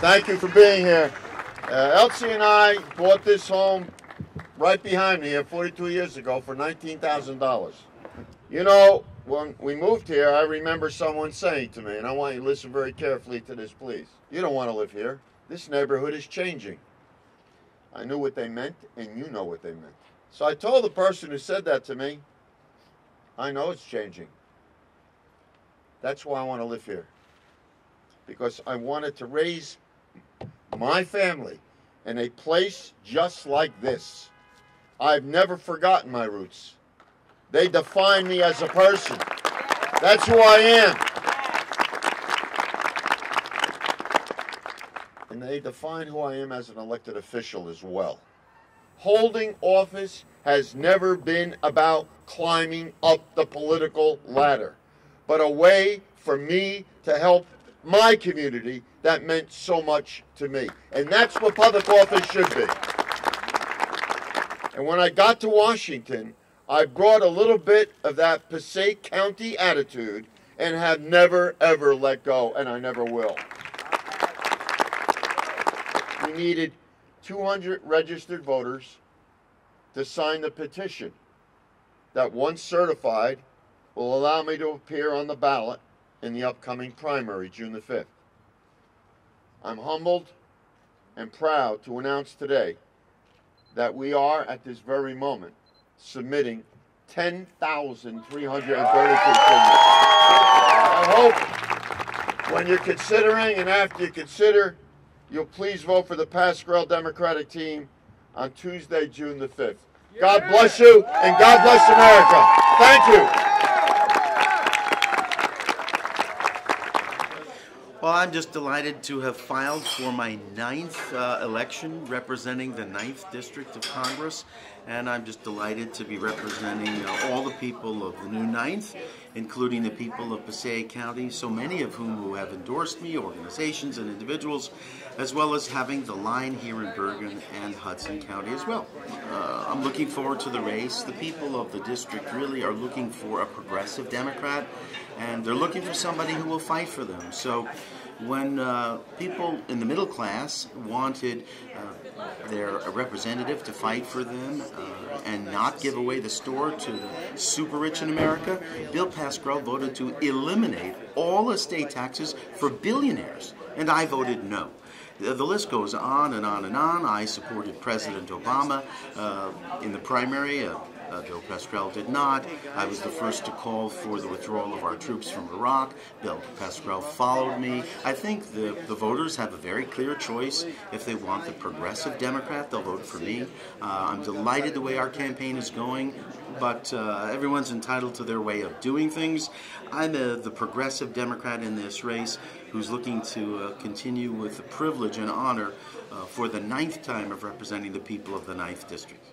Thank you for being here. Uh, Elsie and I bought this home right behind me here 42 years ago for $19,000. You know, when we moved here, I remember someone saying to me, and I want you to listen very carefully to this, please. You don't want to live here. This neighborhood is changing. I knew what they meant, and you know what they meant. So I told the person who said that to me, I know it's changing. That's why I want to live here. Because I wanted to raise my family in a place just like this. I've never forgotten my roots. They define me as a person. That's who I am. And they define who I am as an elected official as well. Holding office has never been about climbing up the political ladder, but a way for me to help my community that meant so much to me. And that's what public office should be. And when I got to Washington, I brought a little bit of that Passaic County attitude and have never, ever let go, and I never will. We needed 200 registered voters to sign the petition that once certified will allow me to appear on the ballot in the upcoming primary, June the 5th. I'm humbled and proud to announce today that we are, at this very moment, submitting 10,332 signatures. I hope when you're considering and after you consider, you'll please vote for the Pascrell Democratic team on Tuesday, June the 5th. God bless you and God bless America. Thank you. Well, I'm just delighted to have filed for my ninth uh, election representing the ninth district of Congress, and I'm just delighted to be representing uh, all the people of the new ninth, including the people of Passaic County, so many of whom who have endorsed me, organizations and individuals, as well as having the line here in Bergen and Hudson County as well. Uh, I'm looking forward to the race. The people of the district really are looking for a progressive Democrat, and they're looking for somebody who will fight for them. So when uh, people in the middle class wanted uh, their representative to fight for them uh, and not give away the store to the super rich in America, Bill Pascrell voted to eliminate all estate taxes for billionaires, and I voted no. The list goes on and on and on. I supported President Obama uh, in the primary. Uh, uh, Bill Pascrell did not. I was the first to call for the withdrawal of our troops from Iraq. Bill Pascrell followed me. I think the, the voters have a very clear choice. If they want the progressive Democrat, they'll vote for me. Uh, I'm delighted the way our campaign is going, but uh, everyone's entitled to their way of doing things. I'm a, the progressive Democrat in this race who's looking to uh, continue with the privilege and honor uh, for the ninth time of representing the people of the ninth district.